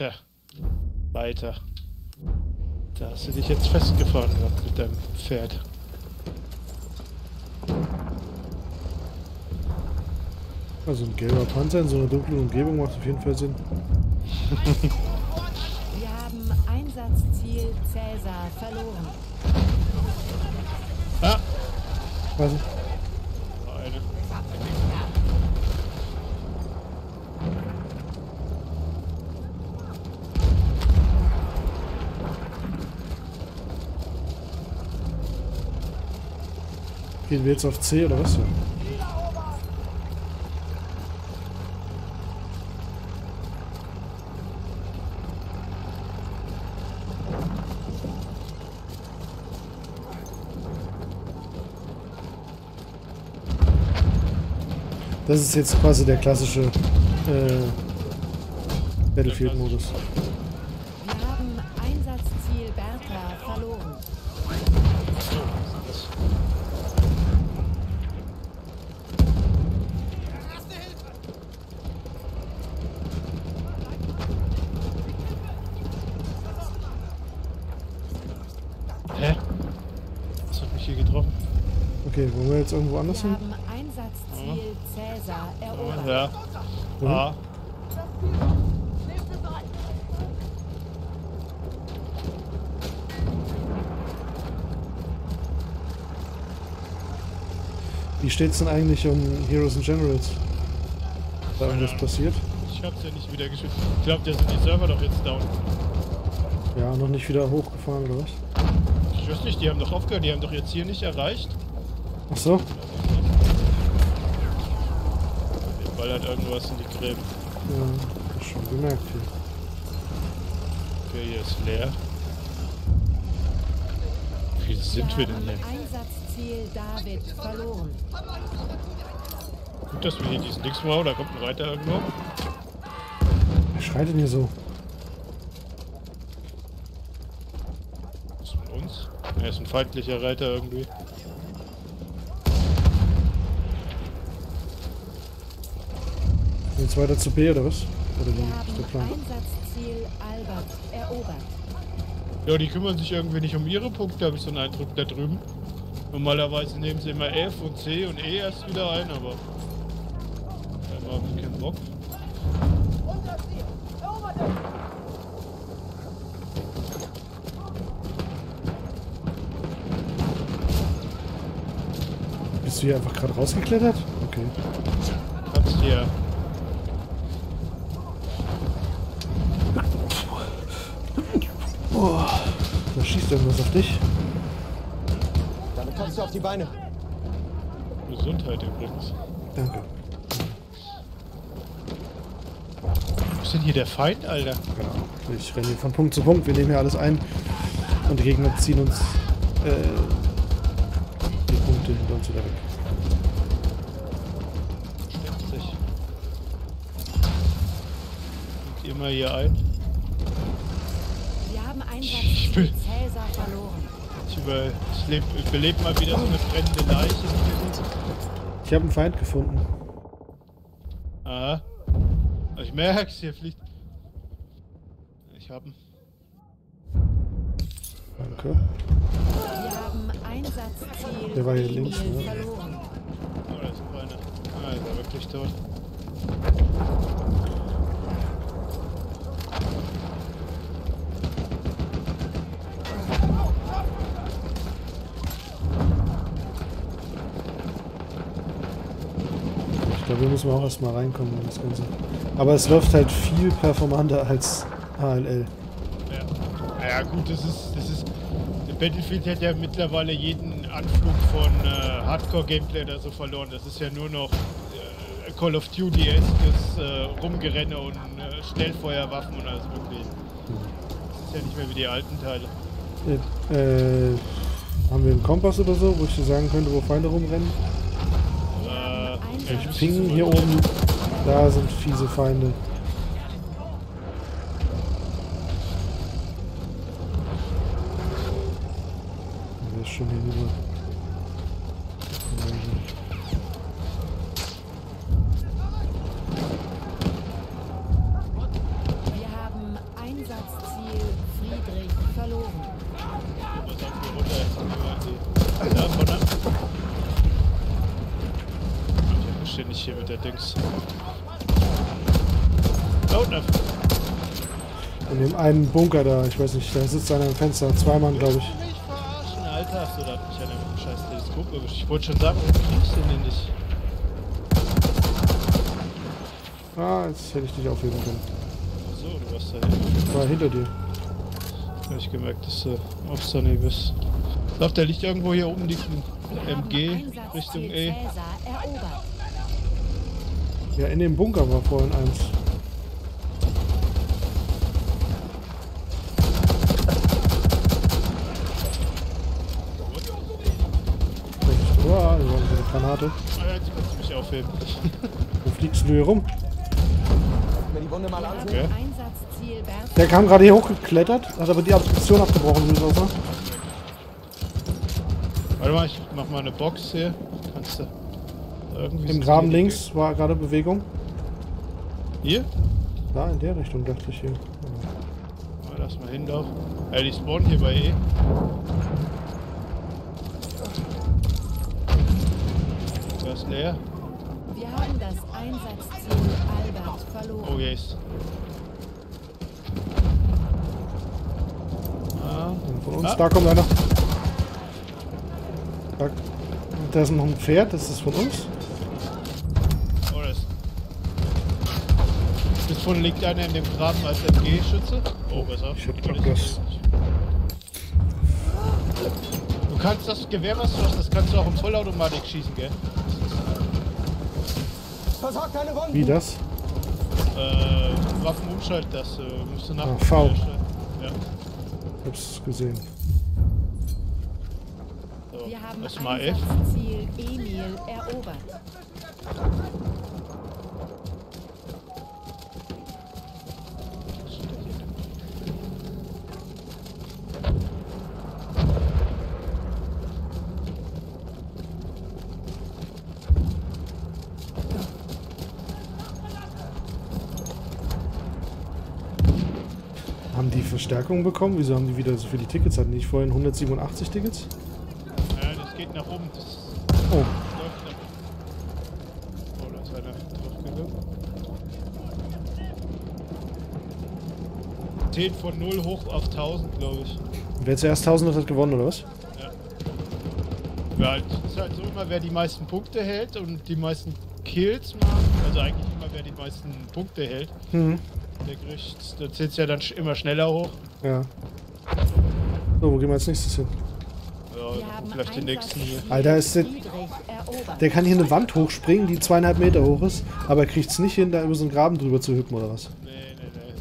Tja. Weiter. Da hast du dich jetzt festgefahren gehabt mit deinem Pferd. Also ein gelber Panzer in so einer dunklen Umgebung macht auf jeden Fall Sinn. Wir haben Einsatzziel Cäsar verloren. Ah! Also, Eine. Gehen wir jetzt auf C oder was? Das ist jetzt quasi der klassische äh, Battlefield-Modus. Hier getroffen? Okay, wollen wir jetzt irgendwo anders Wir hin? haben Einsatzziel Cäsar erobert. Ja. Mhm. Ah. Wie steht's denn eigentlich um Heroes and Generals? Da irgendwas passiert? Ich hab's ja nicht wieder geschützt. Ich glaube, da sind die Server doch jetzt down. Ja, noch nicht wieder hochgefahren oder was? Ich weiß nicht, die haben doch aufgehört, die haben doch jetzt hier nicht erreicht. Ach so? Den ballert irgendwas in die Gräben. Ja, das schon gemerkt hier. Okay, hier ist leer. Wie sind wir denn hier? Einsatzziel David verloren. Gut, dass wir hier diesen Dings machen, da kommt ein Reiter irgendwo. Wer schreit denn hier so? Das ist von uns. Er ist ein feindlicher Reiter irgendwie. Jetzt weiter zu B oder was? Oder wie ist der Plan? Einsatzziel Albert erobert. Ja, die kümmern sich irgendwie nicht um ihre Punkte, habe ich so einen Eindruck da drüben. Normalerweise nehmen sie immer F und C und E erst wieder ein, aber. Da haben wir keinen Bock. Bist du hier einfach gerade rausgeklettert? Okay. Kannst hier. Da schießt irgendwas auf dich. Damit kommst du auf die Beine. Gesundheit übrigens. Danke. Wo ist denn hier der Feind, Alter? Genau. Ich renne hier von Punkt zu Punkt. Wir nehmen hier alles ein. Und die Gegner ziehen uns äh, die Punkte hinter uns wieder weg. Stimmt sich. Nimmt ihr mal hier ein? Wir haben Ich will- Einsatzziel Cäsar verloren. Ich, über, ich, leb, ich belebe mal wieder so eine brennende Leiche. Ich habe einen Feind gefunden. Aha. Ich merk's, hier fliegt. Ich hab ihn. Danke. Wir haben Einsatzziel Der war hier links, ne? verloren. Oh, da ist noch einer. Ah, ist er wirklich tot. Ich glaube, wir müssen auch erstmal reinkommen in das Ganze. Aber es läuft halt viel performanter als HLL. Ja. ja gut, das ist, das ist. Battlefield hat ja mittlerweile jeden Anflug von äh, Hardcore-Gameplay da so verloren. Das ist ja nur noch äh, Call of Duty-eskes äh, Rumgerenne und äh, Schnellfeuerwaffen und alles mögliche. Das ist ja nicht mehr wie die alten Teile. Äh, äh, haben wir einen Kompass oder so, wo ich dir sagen könnte, wo Feinde rumrennen? Ich Ping hier oben. Da sind fiese Feinde. Der ist schon hier rüber. Wir haben Friedrich verloren. Was auf mir runter jetzt haben wir die. Ja, vorne. Ich stehe nicht hier mit der Dings. Oh, na. In dem einen Bunker da, ich weiß nicht, da sitzt einer im Fenster. Zwei Mann, glaube ich. Alter. Achso, da hat mich einer mit dem scheiß Teleskop erwischt. Ich wollte schon sagen, warum kriegst du den nicht? Ah, jetzt hätte ich dich aufheben können. Achso, du warst da hinten. War hinter dir. Hab ich gemerkt, dass du auf Sunny bist. Ich glaube, der liegt irgendwo hier oben, haben MG Richtung E. Ja, in dem Bunker war vorhin eins. War eine Granate. Jetzt kannst du mich aufheben. Wo fliegst du hier rum? Die. Okay. Der kam gerade hier hochgeklettert, hat aber die Obstruktion abgebrochen, wie aussah. Warte mal, ich mach mal eine Box hier. Kannst du irgendwie. Im Graben links war gerade Bewegung. Hier? Da, in der Richtung dachte ich hier. Mal lass mal hin doch. Ja, die spawnen hier bei E. Da ist leer. Wir haben das Einsatzziel Albert verloren. Oh yes. Ah, Von uns, Ah. da kommt einer. Da, da ist noch ein Pferd, das ist von uns. oh das. Vorne liegt einer in dem Graben als MG-Schütze. Oh, auf. Ich hab das. Du kannst das Gewehr, was du hast, das kannst du auch im Vollautomatik schießen, gell? Versorgt deine Wunden. Wie das? Äh, Waffenumschalt, das äh, musst du nach. Ah, V. Ja. Ich hab's gesehen. So, Wir haben das mal F. Einsatzziel Emil erobert. Haben die Verstärkung bekommen? Wieso haben die wieder so viele Tickets? Hatten die nicht vorhin 187 Tickets? Ja, das geht nach oben. Das Oh, Oh, von 0 hoch auf 1000, glaube ich. wer zuerst 1000 hat, hat gewonnen, oder was? Ja, halt, ist halt so immer, wer die meisten Punkte hält und die meisten Kills macht. Also eigentlich immer, wer die meisten Punkte hält. Mhm. Der kriegt, da zählt ja dann immer schneller hoch. Ja. So, wo gehen wir als nächstes hin? Ja, vielleicht die nächsten hier. Alter, ist der-. Der kann hier eine Wand hochspringen, die zweieinhalb Meter hoch ist, aber er kriegt es nicht hin, da über so einen Graben drüber zu hüpfen, oder was? Nee, nee, nee.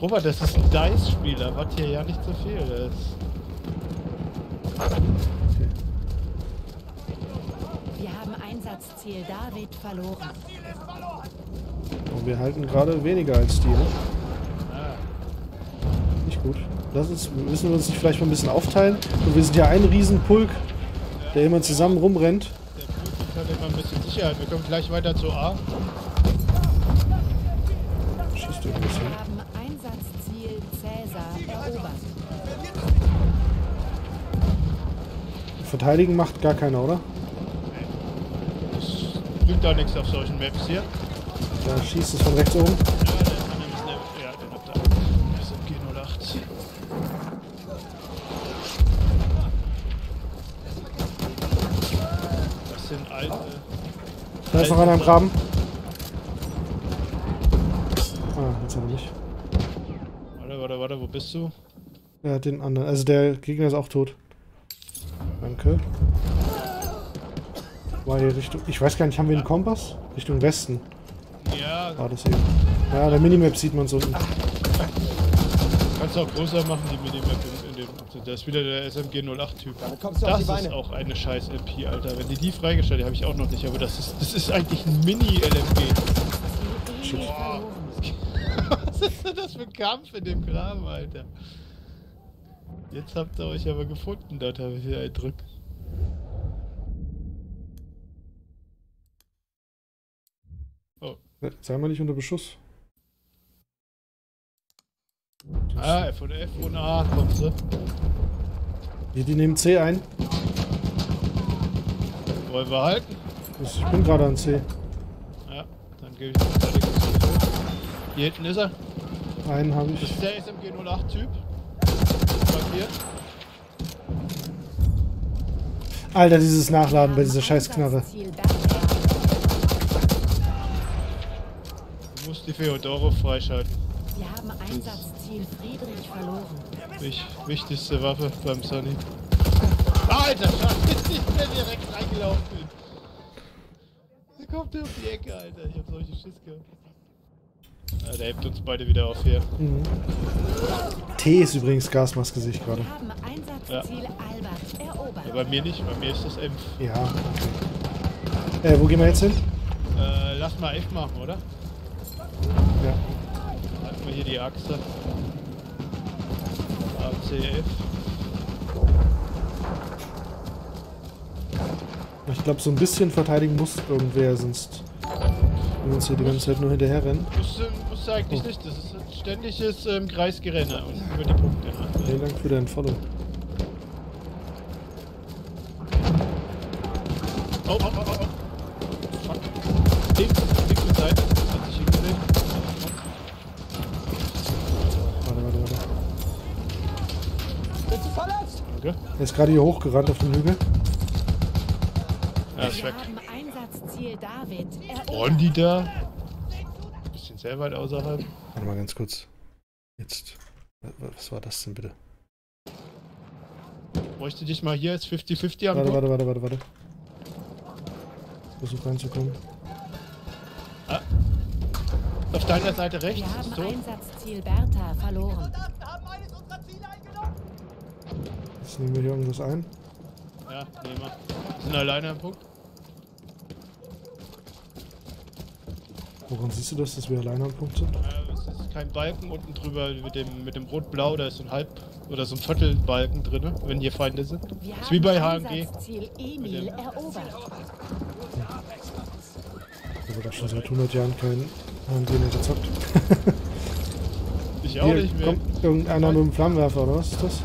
Robert, das ist ein Dice-Spieler. Was hier ja nicht so viel. Das Wir haben Einsatzziel David verloren. Und wir halten gerade weniger als die, ne? Nicht gut. Lass uns, müssen wir uns nicht vielleicht mal ein bisschen aufteilen? Und wir sind ja ein Riesenpulk, der immer zusammen rumrennt. der Prüfung hat immer ein bisschen Sicherheit. Wir kommen gleich weiter zu A. Schießt du ein bisschen. Wir haben Einsatzziel Cäsar erobert. Verteidigen macht gar keiner, oder? Das bringt da nichts auf solchen Maps hier. Da schießt es von rechts oben. Ja, der nämlich eine, ja, ihr. SMG 08. Das sind alte. Da ist noch einer im Graben. Ah, jetzt hat er mich. Warte, warte, warte, wo bist du? Hat den anderen. Also der Gegner ist auch tot. Danke. War hier Richtung. Ich weiß gar nicht, haben wir einen Kompass? Richtung Westen Ja, war das eben. Ja, der Minimap sieht man so unten. kannst du auch größer machen, die Minimap in, in dem. Da ist wieder der SMG 08-Typ. Damit kommst du auf Das die ist Beine. auch eine scheiß MP, Alter. Wenn die die freigestellt habe ich auch noch nicht, aber das ist, das ist eigentlich ein Mini-LMG. Verloren. Was ist denn das für ein Kampf in dem Graben, Alter? Jetzt habt ihr euch aber gefunden, dort habe ich wieder eindrückt. Oh, Sei mal nicht unter Beschuss. Ah, F und F und A kommst du. Die, die nehmen C ein. Wollen wir halten? Ich bin gerade an C. Ja, dann gebe ich die Verteidigung. Hier hinten ist er. Einen habe Das ich. ist der SMG 08 Typ. Markiert. Alter, dieses Nachladen bei dieser Scheißknarre. Einsatzziel Bertha. Du musst die Feodoro freischalten. Wir haben Einsatzziel Friedrich verloren. Wich, wichtigste Waffe beim Sunny. Alter, scheiße, ich bin direkt reingelaufen bin. Da kommt der auf die Ecke, Alter. Ich hab solche Schiss gehabt. Ja, der hebt uns beide wieder auf hier. Mhm. T ist übrigens Gasmaske, sehe ich gerade. Wir haben Einsatzziel Albert erobert. Ja, bei mir nicht, bei mir ist das M. Ja, okay. Äh, wo gehen wir jetzt hin? Äh, lass mal F machen, oder? Ja. Halten wir hier die Achse. ACF. Ich glaube, so ein bisschen verteidigen muss irgendwer, sonst wir uns hier die ganze Zeit nur hinterher rennen. Muss, muss eigentlich Oh. nicht, das ist ein ständiges ähm, Kreisgerenne und über die Punkte. Ne? Vielen Dank für dein Follow. Oh, oh, oh, oh, oh. Fuck. Links, linke Seite. Hat sich hingelegt. Warte, warte, warte. Bist du verletzt? Danke. Er ist gerade hier hochgerannt auf den Hügel. Ja, ist weg. Wollen die da? Bisschen sehr weit außerhalb. Warte mal ganz kurz. Jetzt. wa- wa- Was war das denn bitte? Bräuchte dich mal hier jetzt 50-50 am Warte, warte, warte, warte, warte. Versuch reinzukommen. Auf deiner Seite rechts. Wir haben tot. Einsatzziel Bertha verloren. Jetzt nehmen wir hier irgendwas ein. Ja, nehmen wir. Sind alleine am Punkt. Woran siehst du das, dass wir alleine am Punkt sind? Äh, es ist kein Balken unten drüber mit dem, mit dem Rot-Blau. Da ist so ein Halb- oder so ein Viertelbalken drin, wenn hier Feinde sind. Wir Ist wie bei HMG. Emil dem- erobert. Ich habe doch schon seit 100 Jahren kein HMG mehr gezockt. Ich auch Hier nicht mehr. kommt irgendeiner mit einem Flammenwerfer, oder was ist das?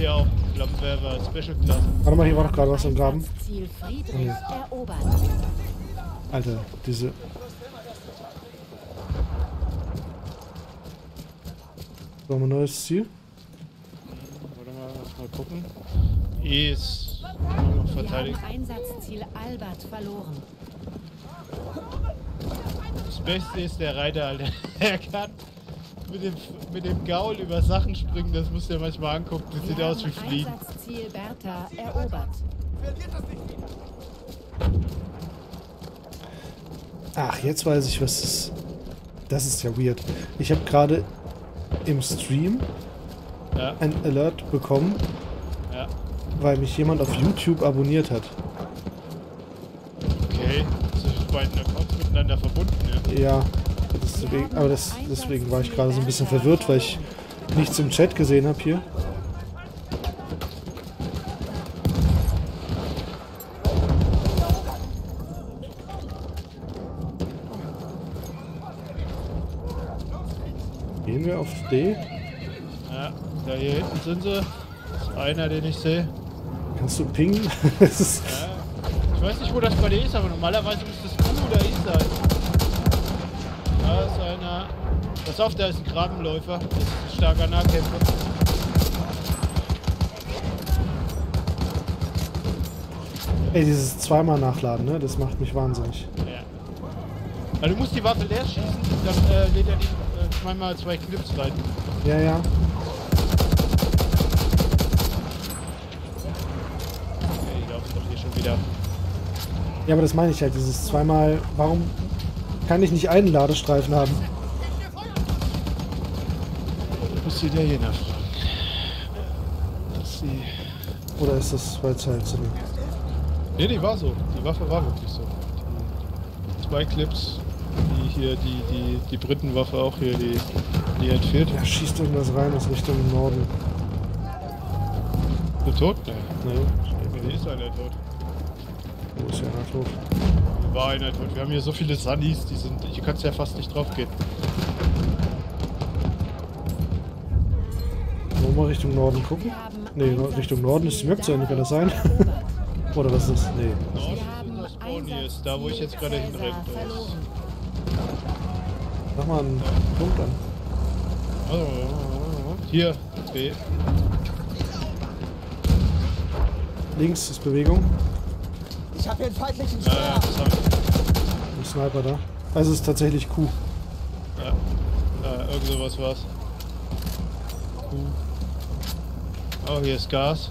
Hier auch Flammenwerfer Special Class. Warte mal, hier war doch gerade was im Graben. Einsatzziel Friedrich erobert. Alter, diese... So, haben wir ein neues Ziel? Warte mal, lass mal gucken. Ist noch Wir verteidigt. haben Einsatzziel Albert verloren. Das Beste ist der Reiter, Alter. Er kann mit dem, mit dem Gaul über Sachen springen, das musst du dir manchmal angucken. Das Wir sieht aus wie Fliegen. Einsatzziel Bertha erobert. Ach, jetzt weiß ich, was das... Das ist ja weird. Ich habe gerade im Stream Ja, ein Alert bekommen, ja. weil mich jemand auf YouTube abonniert hat. Okay. Das ist beiden Accounts miteinander verbunden, ja. Ja, deswegen, aber das, deswegen war ich gerade so ein bisschen verwirrt, weil ich nichts im Chat gesehen habe hier. Gehen wir auf D? Ja, da hier hinten sind sie. Das ist einer, den ich sehe. Kannst du pingen? Ja. Ich weiß nicht, wo das bei dir ist, aber normalerweise müsste es Q oder I sein. Da ist einer. Pass auf, da ist ein Grabenläufer. Das ist ein starker Nahkämpfer. Ey, dieses zweimal Nachladen, ne? Das macht mich wahnsinnig. Ja. Also du musst die Waffe leer schießen, dann äh, lädt er die äh, zweimal zwei Clips rein. Ja, ja. Okay, die laufen doch hier schon wieder. Ja, aber das meine ich halt, dieses zweimal. Warum kann ich nicht einen Ladestreifen haben? Muss sie der hier. Dass sie. Oder ist das, eine. Nee, die war so. Die Waffe war wirklich so. Die zwei Clips, die hier, die, die, die Britenwaffe auch hier, die, die entführt. Ja, schießt irgendwas rein aus Richtung Norden. Ist tot? Nee. Nee, Nee, ist einer tot. Wo ist der Nahtod? War einer tot. Wir haben hier so viele Sunnies, die sind. Hier kannst du ja fast nicht drauf gehen. Wollen wir Richtung Norden gucken? Ne, Richtung Norden ist die Möpzende, kann das sein? Oder was ist das? Nee. Norden ist da, wo ich jetzt gerade hinrenne. Mach mal einen Punkt an. Also, hier, B. Links ist Bewegung. Ich habe hier einen feindlichen hab ich. Ein Sniper da. Also es ist tatsächlich Q. Ja, äh, irgend sowas war's. Q. Oh, hier ist Gas.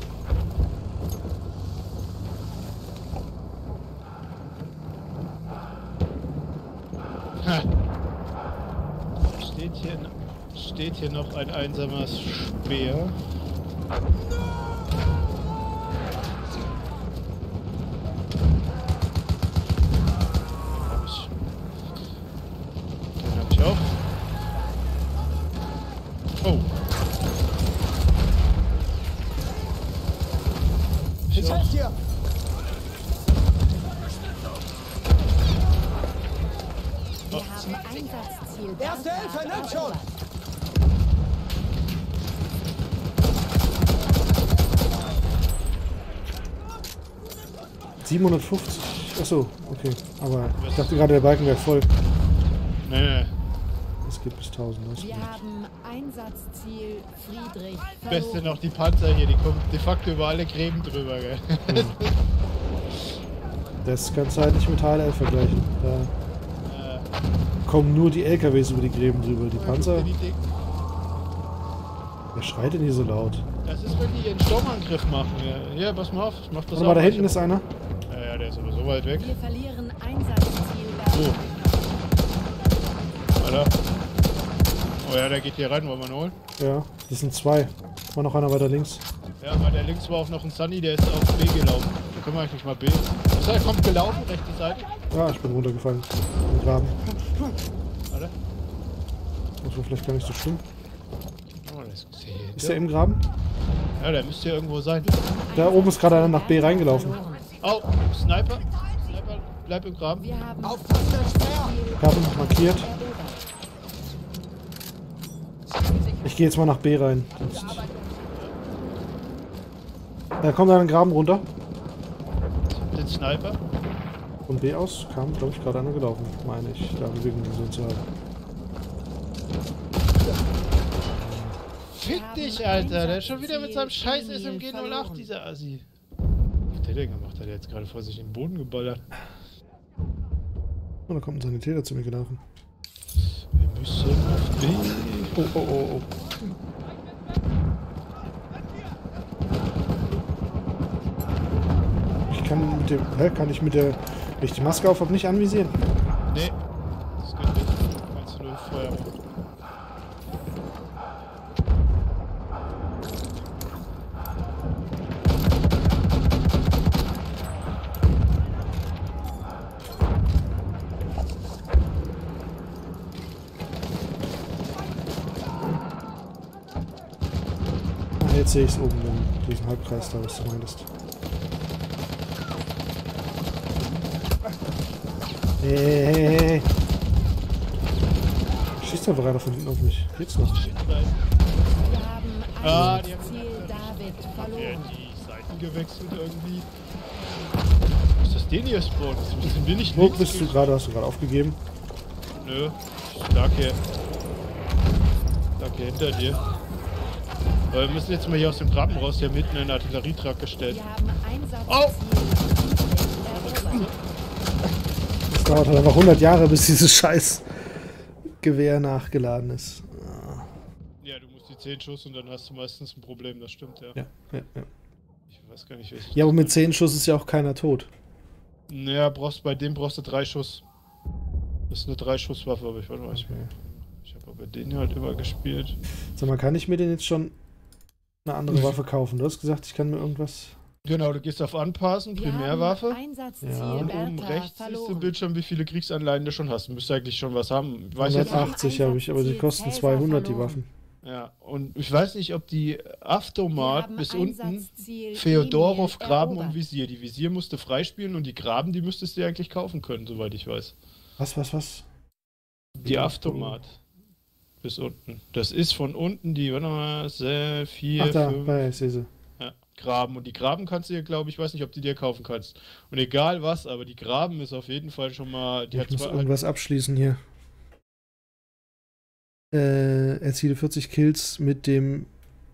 Ha. Steht hier, steht hier noch ein einsamer Speer. Hab ich. Den hab ich auch. Oh. Ich helfe dir. Wir haben Einsatzziel Erste Hilfe, Bertha nimm schon. erobert. 750. Achso, okay. Aber ich dachte gerade, der Balken wäre voll. Nee, nee. Es geht bis 1000. Das Wir haben Einsatzziel Friedrich Beste verloren. noch die Panzer hier, die kommen de facto über alle Gräben drüber, gell? das kannst du halt nicht mit HLL vergleichen. Da Äh, kommen nur die LKWs über die Gräben drüber. Die Panzer. die. Wer schreit denn hier so laut? Das ist, wenn die ihren Sturmangriff machen. Ja, hier, pass mal auf, ich mach das Warte mal, da hinten ist einer. Ja, ja, der ist aber so weit weg. Wir verlieren Einsatzziel So. Alter. Oh ja, der geht hier rein, wollen wir ihn holen? Ja, das sind zwei. War noch einer weiter links. Ja, aber der links war auch noch ein Sunny, der ist auf B gelaufen. Da können wir eigentlich mal B. Achso, er kommt gelaufen, rechte Seite. Ja, ich bin runtergefallen. Im Graben. Warte. Das war vielleicht gar nicht so schlimm. Oh, ist Ist der im Graben? Ja, der müsste hier irgendwo sein. Da oben ist gerade einer nach B reingelaufen. Oh, Sniper. Sniper, bleib im Graben. Wir haben Aufpassen, ein Speer. Graben markiert. erobert. Ich gehe jetzt mal nach B rein. Sonst- Da kommt einer in den Graben runter. Den Sniper. Von B aus kam, glaube ich, gerade einer gelaufen. Meine ich, da Bewegung gesehen zu haben. Fick dich, Alter. Der ist schon wieder mit seinem scheiß SMG 08, verloren. dieser Assi. Was hat der denn gemacht? Hat er jetzt gerade vor sich in den Boden geballert? Und da kommt ein Sanitäter zu mir gelaufen. Wir müssen auf B. Oh, oh, oh, oh. Ich kann mit dem. Hä? Kann ich mit der. Wenn ich die Maske auf habe, nicht anvisieren? Nee. Jetzt sehe ich es oben in diesem Halbkreis da, was du meintest. Hey, hey, hey. Schießt einfach einer von hinten auf mich. Geht's noch? Ah, die haben- Ja, verloren. die Seiten gewechselt irgendwie. Was ist das denn hier, Spawn? Das sind wir nicht Wo bist du gerade? Hast du gerade aufgegeben? Nö. Ich lag hier. Ich lag hier hinter dir. Aber wir müssen jetzt mal hier aus dem Graben raus. Hier mitten einen Artillerietrag gestellt. Wir haben Einsatzziel Oh! Es dauert halt einfach 100 Jahre, bis dieses scheiß Gewehr nachgeladen ist. Ja, du musst die 10 Schuss und dann hast du meistens ein Problem. Das stimmt, ja. Ja, ja, ja. Ich weiß gar nicht, welches. Ja, aber mit 10 Schuss ist ja auch keiner tot. Naja, brauchst, bei dem brauchst du drei Schuss. Das ist eine Drei-Schuss-Waffe, aber ich weiß nicht. Okay. Ich habe aber den halt immer gespielt. Sag mal, kann ich mir denn jetzt schon eine andere Waffe kaufen? Du hast gesagt, ich kann mir irgendwas. Genau, du gehst auf Anpassen, Wir Primärwaffe. Ja. Und oben Bertha rechts ist im verloren. Bildschirm, wie viele Kriegsanleihen du schon hast. Du müsstest eigentlich schon was haben. Ich weiß jetzt nicht. 180 habe ich, aber die kosten 200 die Waffen. Ja, und ich weiß nicht, ob die Aftomat bis unten Feodorov, Graben und erobert. Visier. Die Visier musste freispielen und die Graben, die müsstest du dir eigentlich kaufen können, soweit ich weiß. Was, was, was? Die Aftomat. Bis unten. Das ist von unten die, warte mal, sehr, vier, Ach da, fünf, sehe sie. ja, Graben. Und die Graben kannst du dir, glaube ich, weiß nicht, ob du dir kaufen kannst. Und egal was, aber die Graben ist auf jeden Fall schon mal, die ich hat muss zwar, irgendwas abschließen hier. Äh, erziele 40 Kills mit dem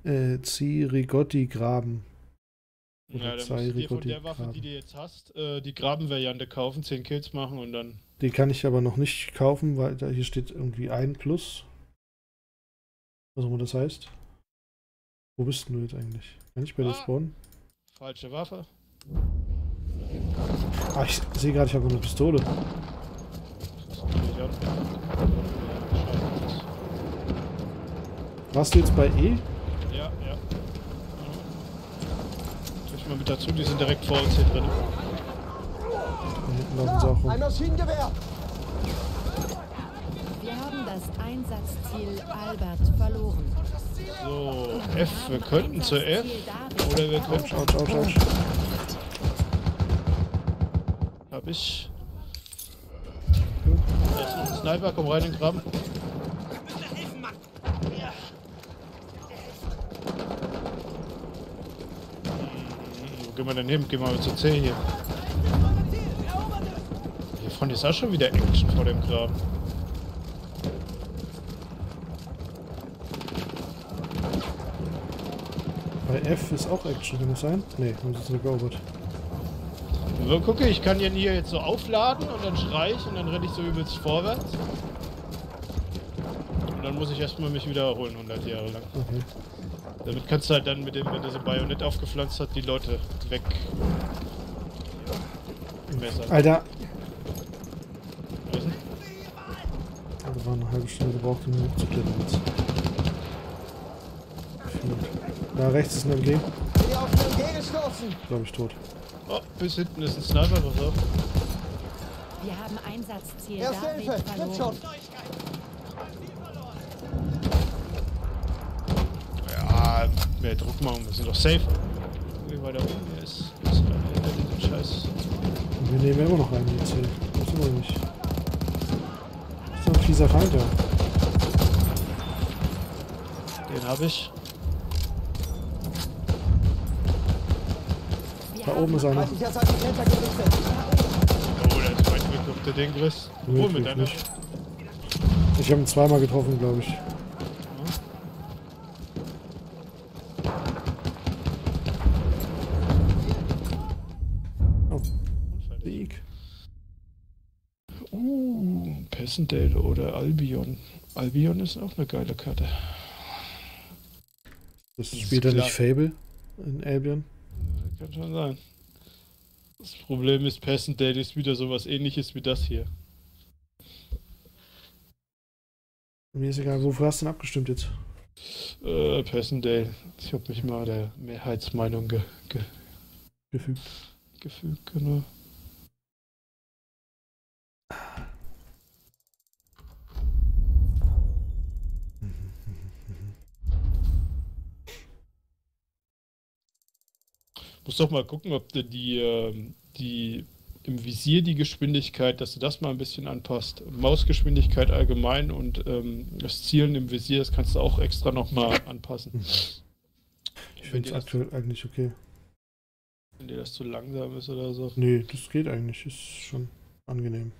äh, Zirigotti-Graben. ja, dann zwei musst du dir von der Waffe, die du jetzt hast, äh, die Graben-Variante kaufen, 10 Kills machen und dann, Die kann ich aber noch nicht kaufen, weil da hier steht irgendwie ein Plus. Was auch immer das heißt. Wo bist denn du jetzt eigentlich? Kann ich bei dir Ah. spawnen? falsche Waffe. Ah, ich sehe gerade, ich habe eine Pistole. Das ist natürlich auch- Scheiße. Warst du jetzt bei E? Ja, ja. Ich mal mit dazu, die sind direkt vor uns hier drin. Da hinten laufen sie auch Ein rum. Maschinengewehr! Wir haben das Einsatzziel Albert verloren. So, F, wir könnten zur F. Oder wir können. Autsch, autsch, autsch, autsch. Hab ich. Da ist noch ein Sniper, komm rein in den Graben. Hm, Wo gehen wir denn hin? Gehen wir mal zur C hier. Hier vorne ist auch schon wieder Action vor dem Graben. F ist auch Action, kann das sein? Nee, haben sie zurückerobert. So, gucke, ich kann den hier jetzt so aufladen und dann schrei ich und dann renne ich so übelst vorwärts. Und dann muss ich erstmal mich wieder erholen, 100 Jahre lang. Okay. Damit kannst du halt dann mit dem, wenn du so ein Bajonett aufgepflanzt hast, die Leute weg. Messer. Alter, denn? da war eine halbe Stunde gebraucht, um hochzuklettern jetzt. Da rechts ist ein MG, Bin hier auf den MG gestoßen! glaube ich tot. Oh, bis hinten ist ein Sniper, pass auf. Wir haben Einsatzziel Erste Hilfe! Headshot! Ja, mehr Druck machen, wir sind doch safe. Wie weiter oben hier ist. ist da hinter diesem Scheiß. Wir nehmen immer noch einen jetzt hier. Das ist immer nicht. Das ist ein fieser Feind, ja. Den habe ich. Da oben ist einer. Oh, der ist weit weg auf der Ding, Chris. Wo mit ich deiner? Ich habe ihn zweimal getroffen, glaube ich. Oh. Uh, Passendale oder Albion. Albion ist auch eine geile Karte. Das ist spielt nicht Fable in Albion? Kann schon sein. Das Problem ist, Passendale ist wieder sowas ähnliches wie das hier. Mir ist egal, wofür hast du denn abgestimmt jetzt? Äh, Passendale. Ich habe mich mal der Mehrheitsmeinung ge ge Gefügt. gefügt, genau. Muss doch mal gucken, ob du die, ähm, die im Visier die Geschwindigkeit, dass du das mal ein bisschen anpasst. Mausgeschwindigkeit allgemein und ähm, das Zielen im Visier, das kannst du auch extra nochmal anpassen. Ich Wenn finde es aktuell eigentlich okay. wenn dir das zu langsam ist oder so. Nee, das geht eigentlich. Ist schon angenehm.